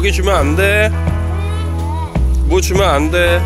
여기 주면 안 돼. 뭐 주면 안 돼.